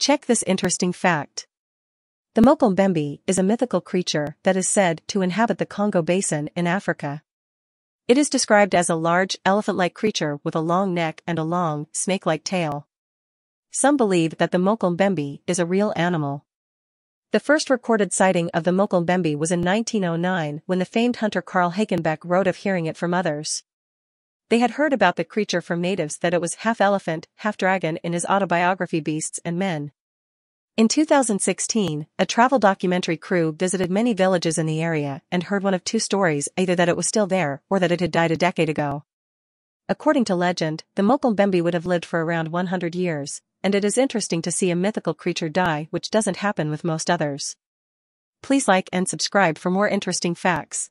Check this interesting fact. The Mokele is a mythical creature that is said to inhabit the Congo Basin in Africa. It is described as a large, elephant-like creature with a long neck and a long, snake-like tail. Some believe that the Mokele is a real animal. The first recorded sighting of the Mokele was in 1909 when the famed hunter Carl Hagenbeck wrote of hearing it from others. They had heard about the creature from natives that it was half elephant, half dragon in his autobiography Beasts and Men. In 2016, a travel documentary crew visited many villages in the area and heard one of two stories either that it was still there or that it had died a decade ago. According to legend, the Mokele would have lived for around 100 years, and it is interesting to see a mythical creature die which doesn't happen with most others. Please like and subscribe for more interesting facts.